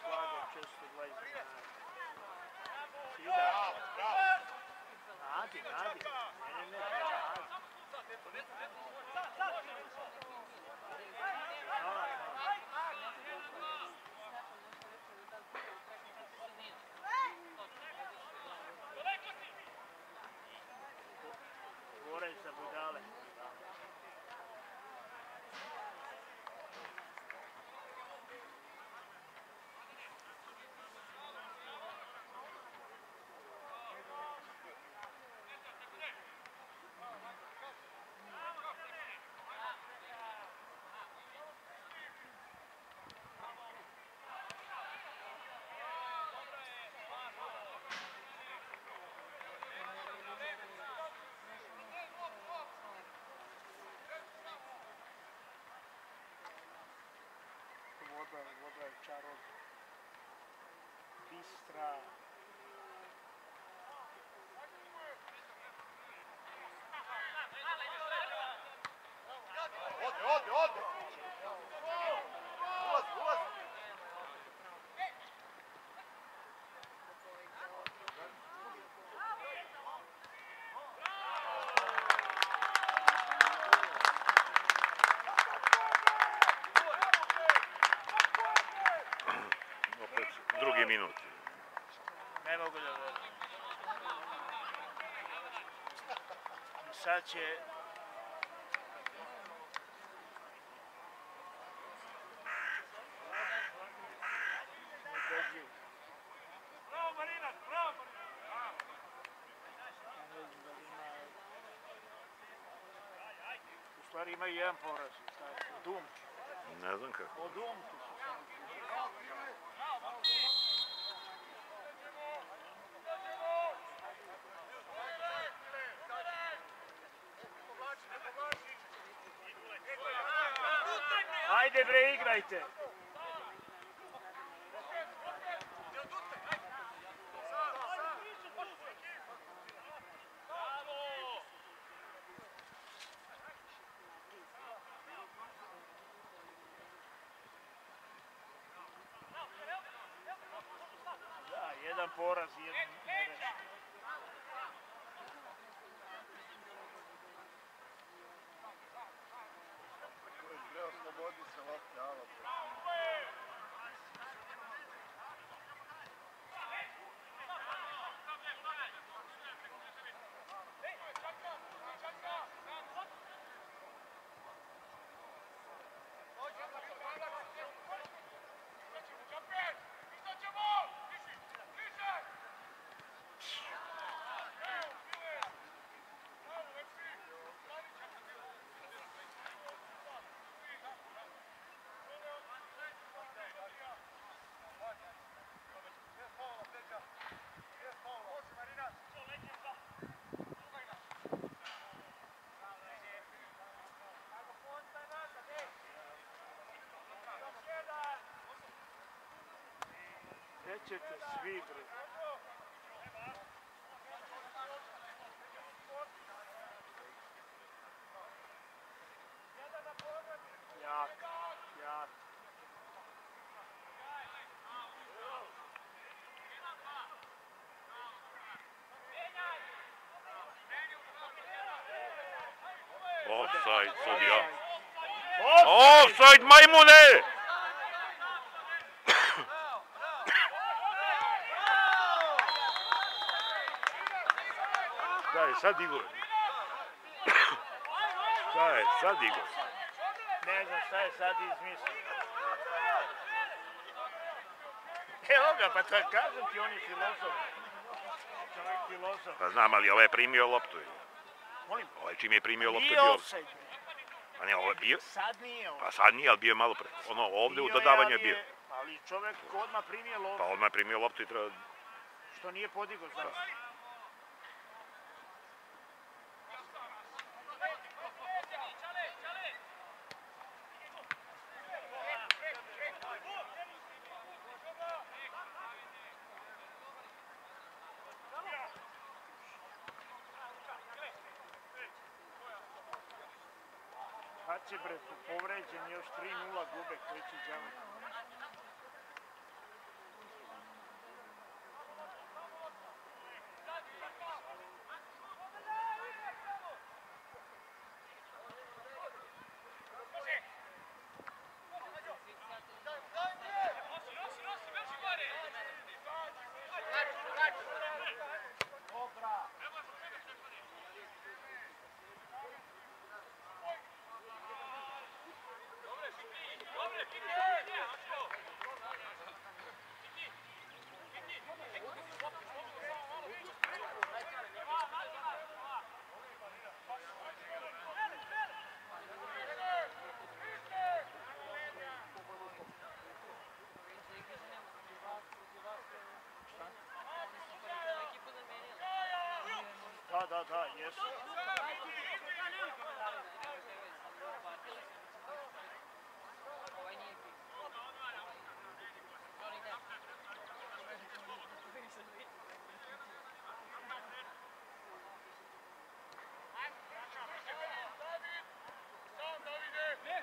slago 420 dinara. Sida. Nadi. Hvala, hvala. Gore za budale. Voda, voda čarobna. Bistra. Ode, ode, ode! Ulazi, ulazi! Ima... U stvari imaju jedan poraz. šta je to? Dum. Ne znam kako. O Dumku su samo Ajde bre, igrajte! Da, jedan poraz i jedan nerešen. Bre, oslobodi se lopte, alo. Gde ćete svi bre? Jak, jak. Offside, sudija. Offside, majmune! Sad Igor? Šta je sad Igor? Ne znam šta je sad izmislio. Evo ga, pa to kažem ti, on je filozof. Čovjek filozof. Pa znam, ali ovaj je primio loptu. Molim, Ovaj čim je primio loptu nije bio... offside. Pa ne, ovo je bio... Sad nije ovo. Pa sad nije, ali bio je malo pre... Ono, ovdje u Bio dodavanju je bio. Ali čovjek odmah primije Pa loptu, odmah je primio loptu i treba... što nije podigao, znaš. Kad će bre, su povređeni, još 3-0 gube, koji će da, da, jesu. Ovaj nije bio. Johnny Depp.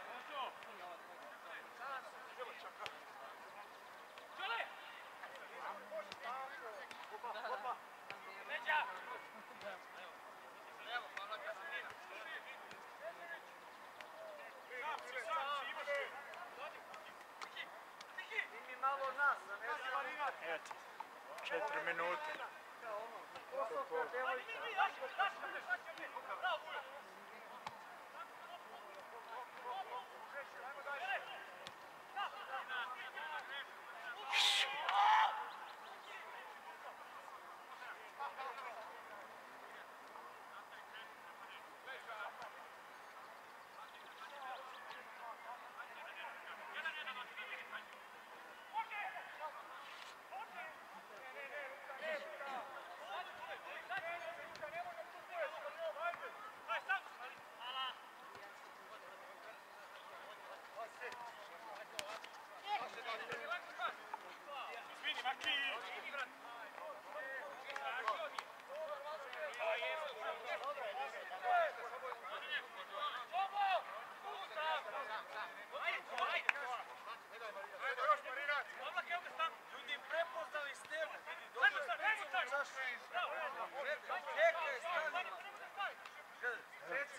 Eto, četiri minute. Ljudi prepoznali ste me, vidi, dobro. Čekaj, stani. Gledaj,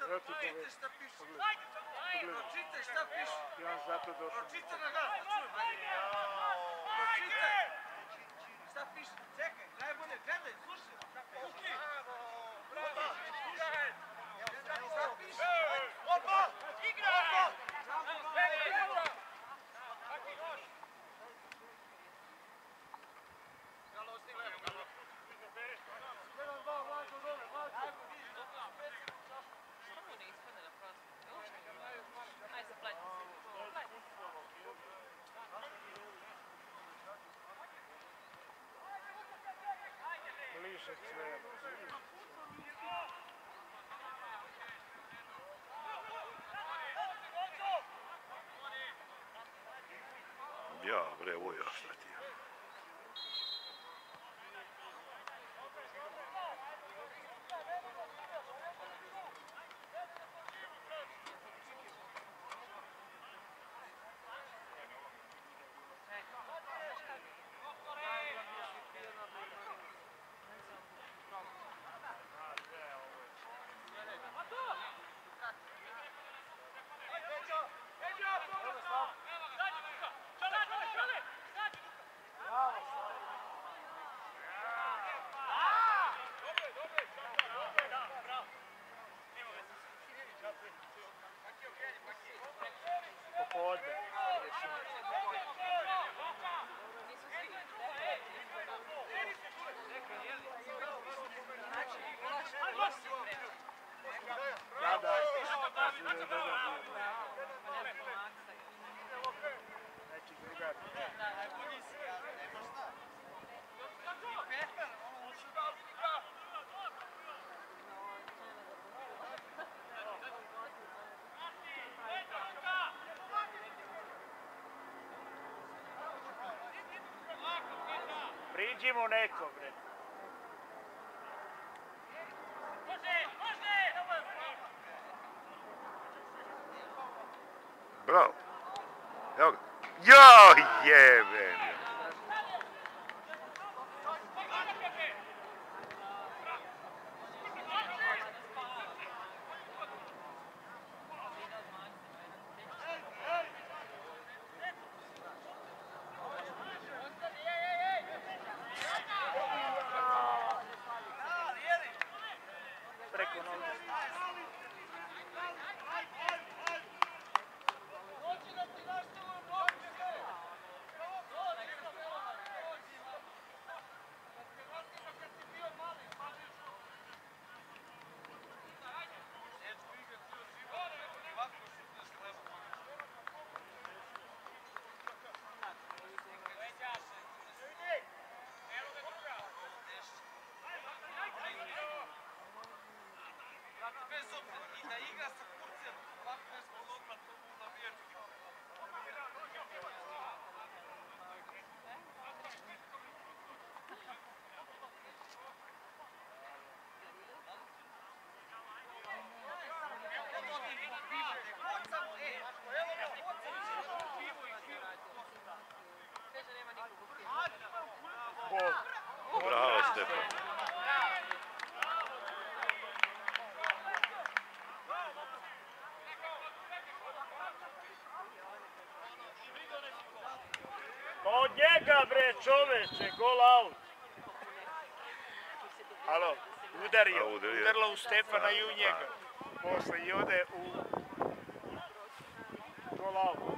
pročitaj šta piše. Pročitaj šta piše. I on zato došao. Pročitaj na čujem. Pročitaj. Šta piše? Čekaj, najbolje, gledaj, slušaj. Uki. Šta piše? Opa! Igra! Što mu ne ispadne na prostor? Ajde se plati. Plati. Bliže sve. Ja, bre, ovo ja, ti je? Popodne. Da, da. Znači da je dobar bio. Neki drugar. Priđi mu bez obzira i da igra sa kurcem, ovako nešto odmah to mu navijeti. Čoveče, gol out. Alo, udario, udario. udarilo u Stefana i u njega. Posle i ode u gol out.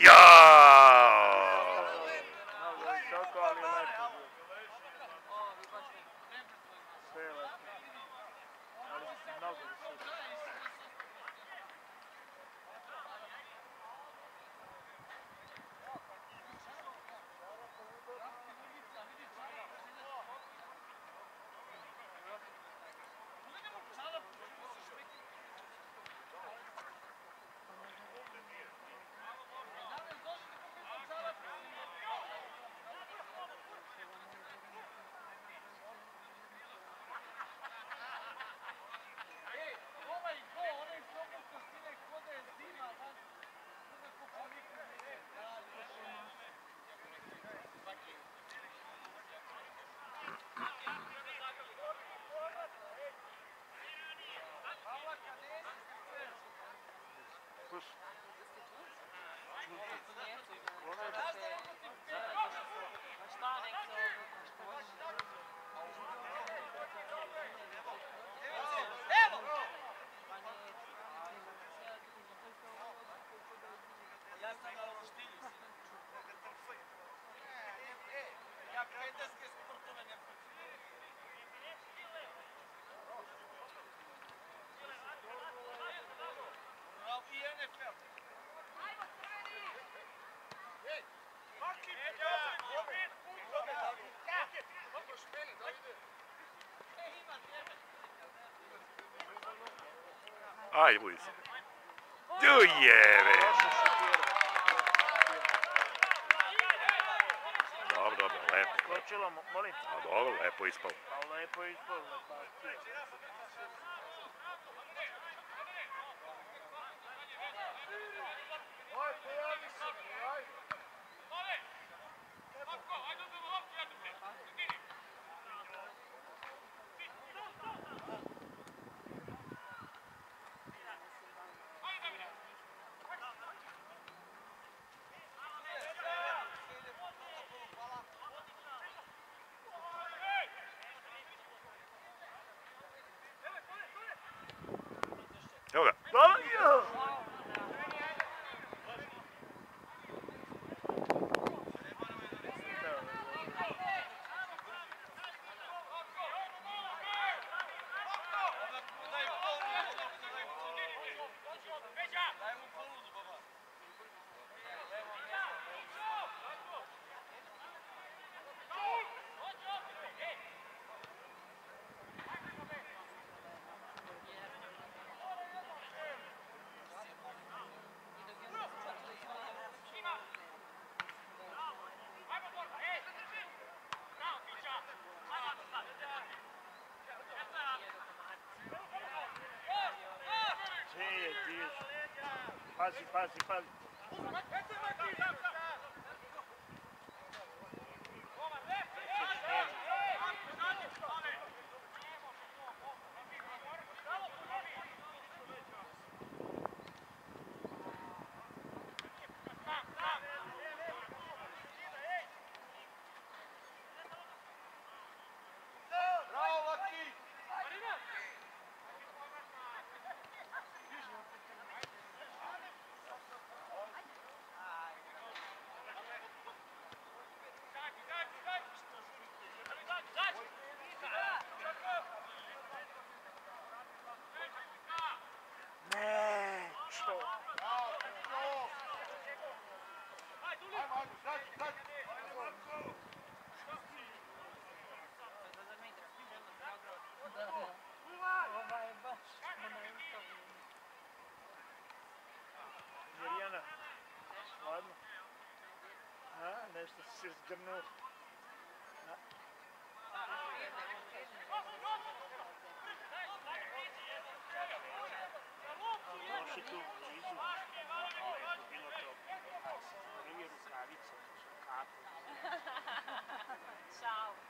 Ja! Malo je visoko, ali lepo. Sve je lepo. Ali mnogo visoko. Ja sam na Ajde, budi se. Tu jebe! Dobro, dobro, lepo. Skočilo, mo- molim. A dobro, lepo ispalo. A lepo ispalo. Evo ga. Dobro! Passe, passe, passe. Ajmo, ajmo, sad, sad. Ova je baš momentom. Mirjana, hladno. A, nešto si se zgrnuo. Loši tu blizu. Bilo to. Prije rukavice, to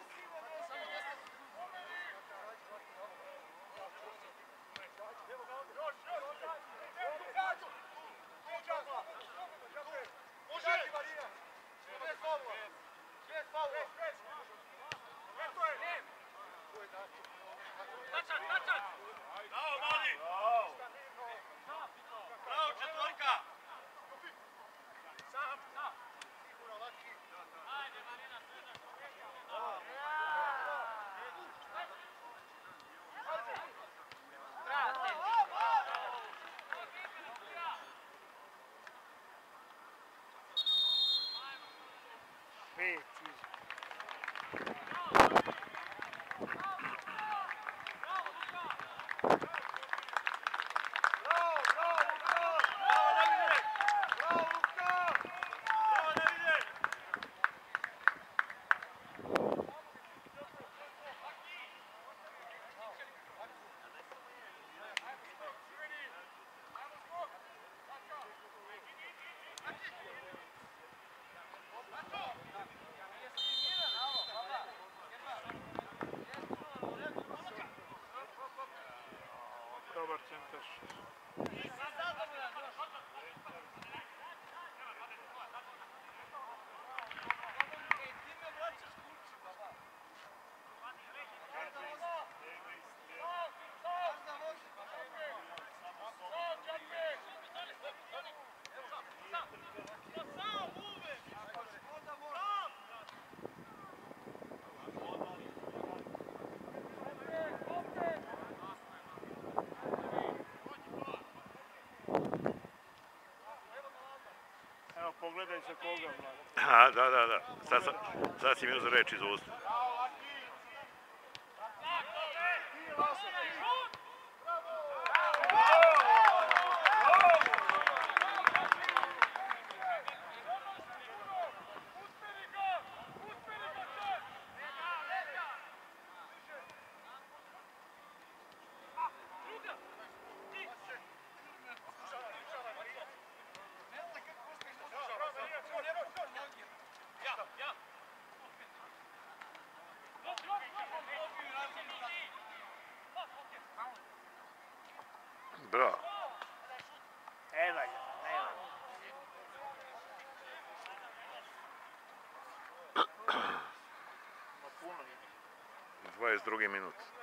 Perfeito. Артем Кашиш. Pogledaj za koga vlada. A, da, da, da. Sad, sad si mi uzeo reč iz usta. Bravo. Evo ga, evo ga. Ma je. 22. minut.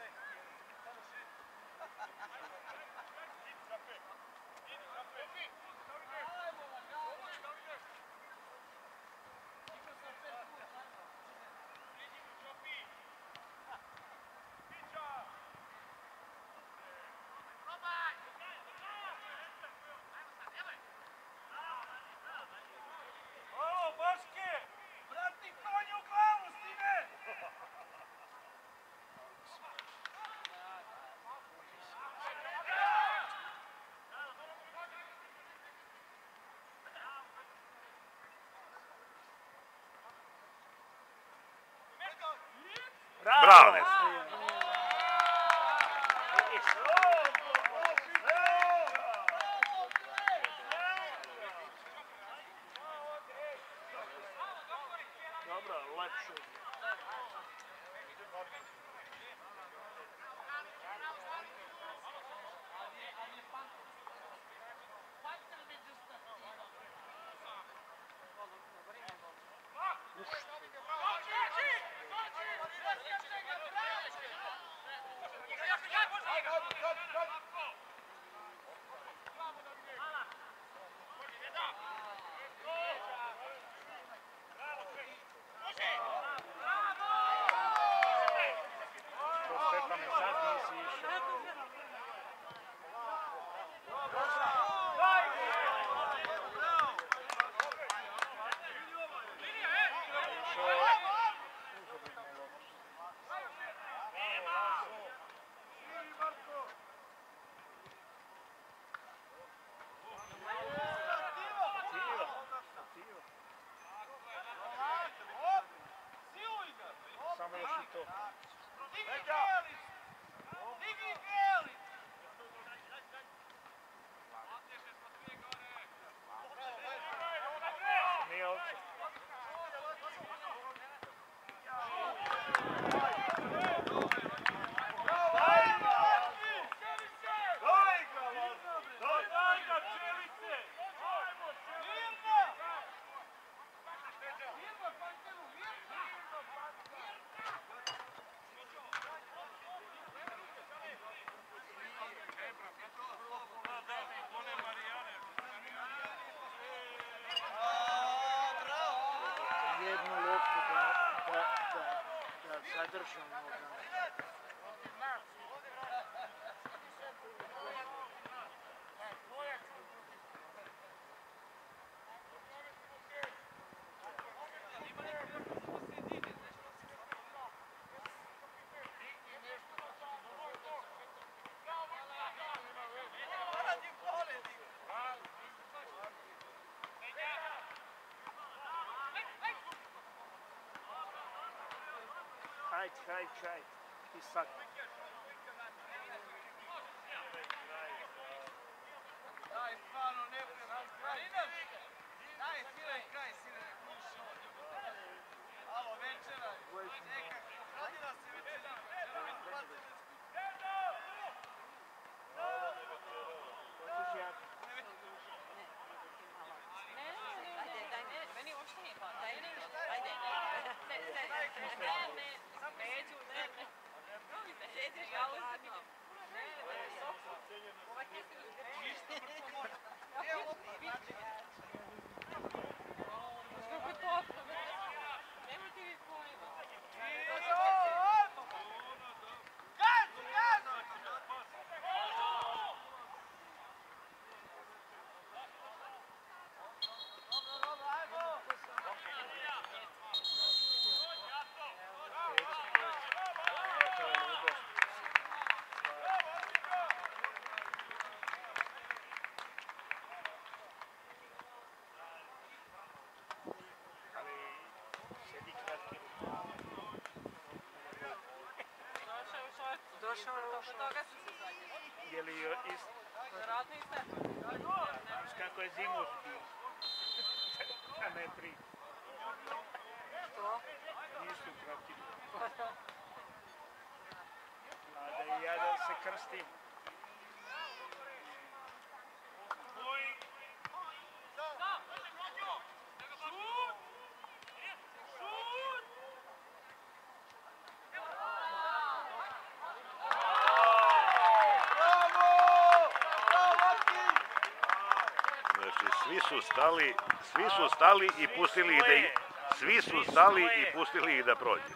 Bravo. partito. Çadır şu an orada. Right, right, right. He sucked. Ajde, ajde. Чтобы тот, кто došao je to toga su se zadnje. Je li iz... Radno iz neba. Kako je zimu bio. A ne tri. Što? Nisu kratki. A da i ja da se krstim. su stali, svi su stali i pustili ih da svi su stali i pustili ih da prođe.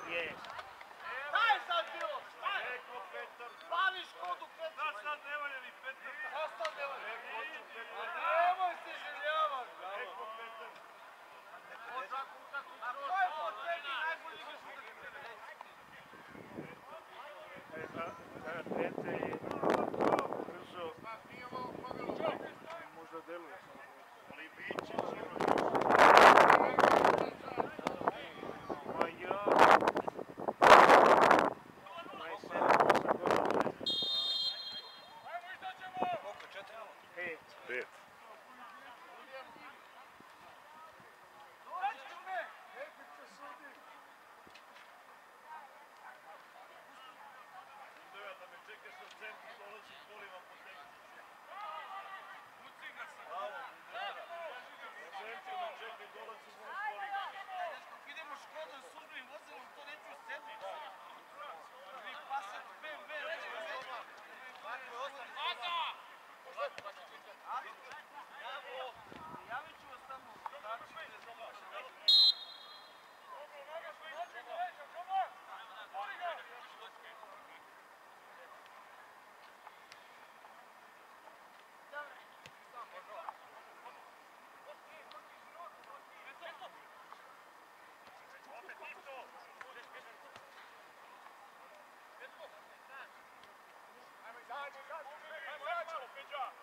Good job.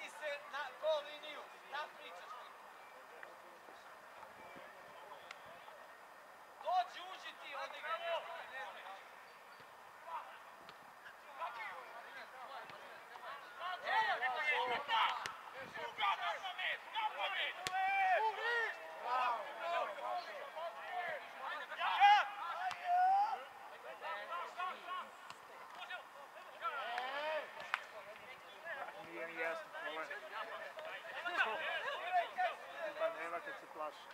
Vrati se na gol liniju, šta pričaš ti? Dođi, uđi ti, odigraj. Nije mi jasno kola. Pa nema kad se plaši.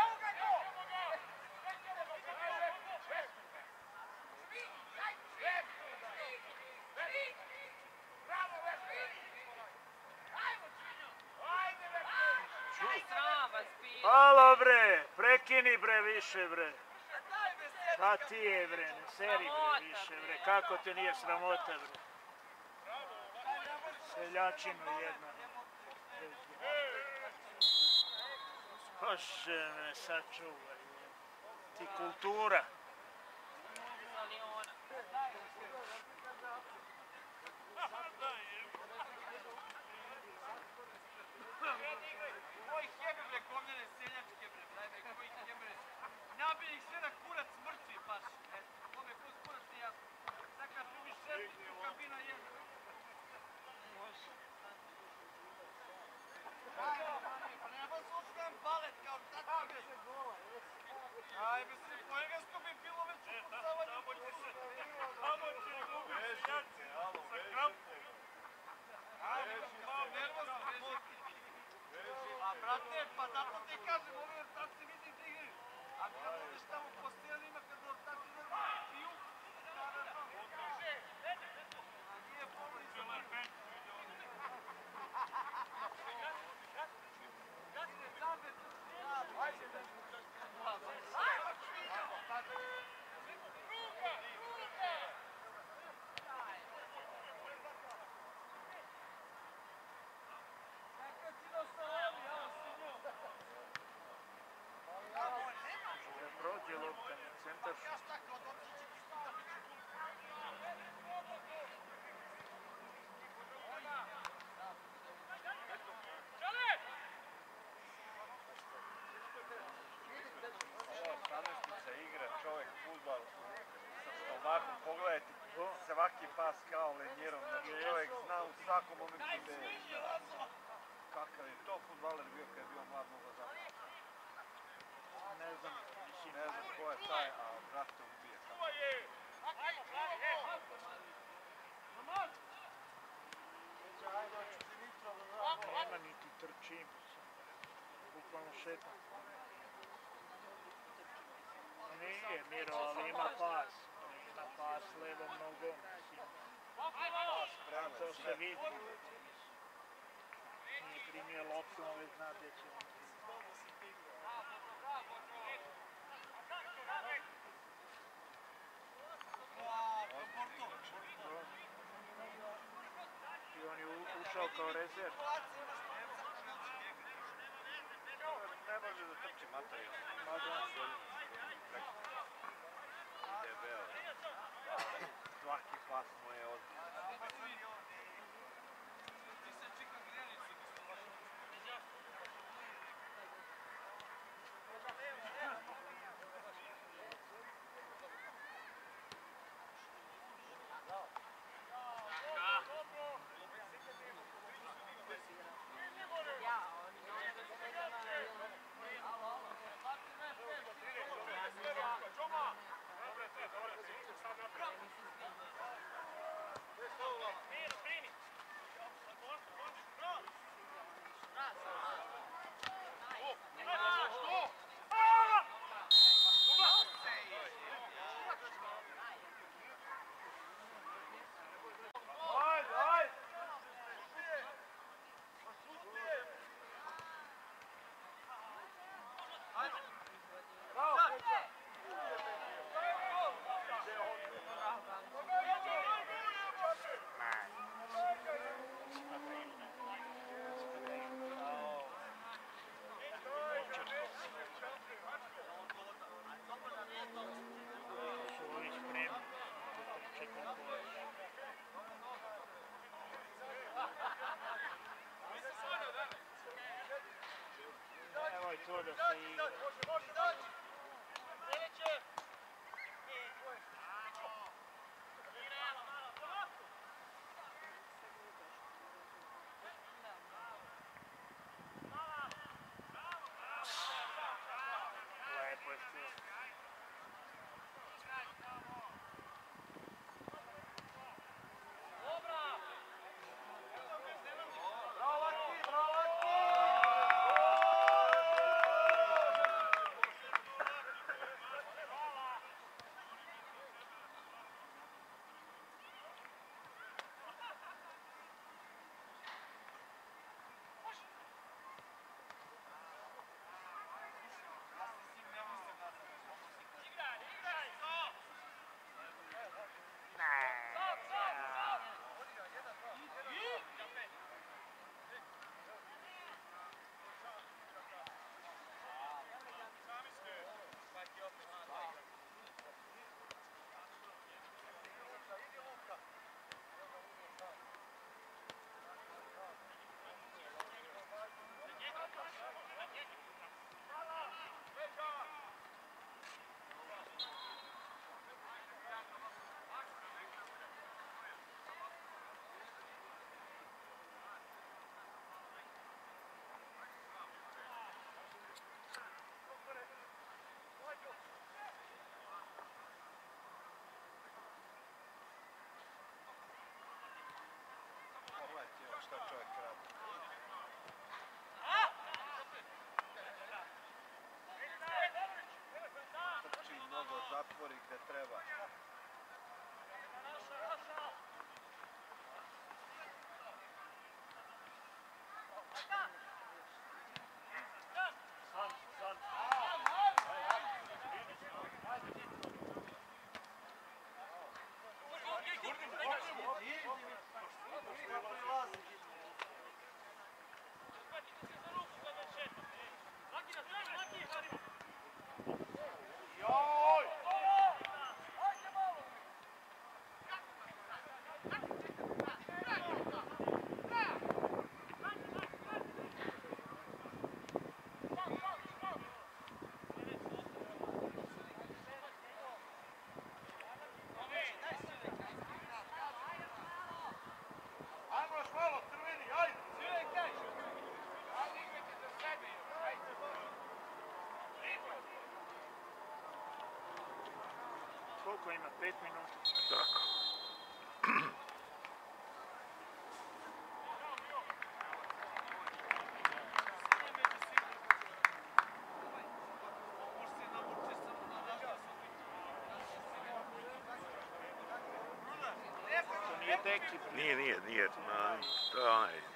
Evo ga go! Sram vas bilo. Halo bre, prekini bre više bre. Pa ti je bre, ne seri bre više bre. Kako te nije sramota bre? Seljačinu jedna. Bože me sačuvaj. Ti kultura. Aliona. Koji jebe bre govnjene seljačke bre, brajme, koji jebe. Nabije ih sve na kurac mrtvi baš. E, kome ko kurac nije jasno. Sad kad primiš šerpicu, kabina jebe. Pa nema slušam balet kao tako bre. Ajme se, po engleskom bi bilo već upucavanje u kusu. Tamo će gubiti seljaci sa krampom. А брате, па да, то те кажем, овие ртат се види диги. А като неща му постирани има, като ртат има пил. А ние помни за мен. Айде, да. Svaki pas kao lenjerom, znači čovjek zna u svakom momentu gdje je. Kakav je to futbaler bio kad je bio mlad mogo zapravo. Ne znam, Ne znam ko je taj, a brate ubije. nema niti trčim. Bukvalno šetam. Nije Miro, ali ima pas. Ima pas levom nogom. A to se vidi. Nije primio loptu, ali zna gdje će on. I on je ušao kao rezerv. Ne može da trči materiju. Ma da, Debel. Svaki pas mu je ozbiljan. Oj, trudno se igra. šta čovjek radi. Trči mnogo, zatvori gdje treba. Koliko ima? 5 minuta? Tako. Nije, nije, nije, nije, onaj,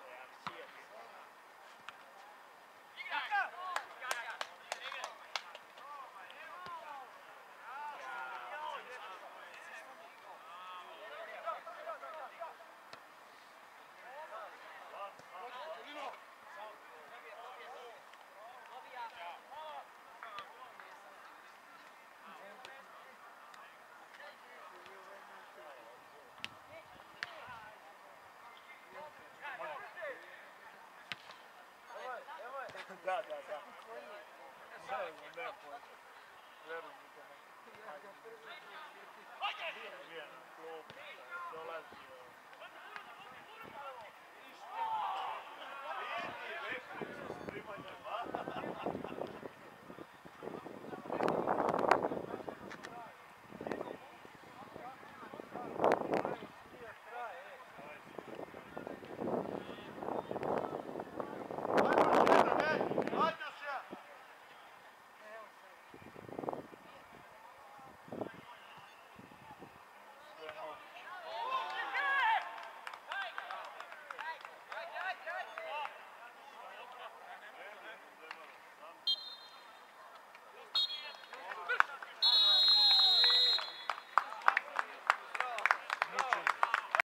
Да, да, да. Да, его, да, понял. Верно, да. Верно, верно. Долазит.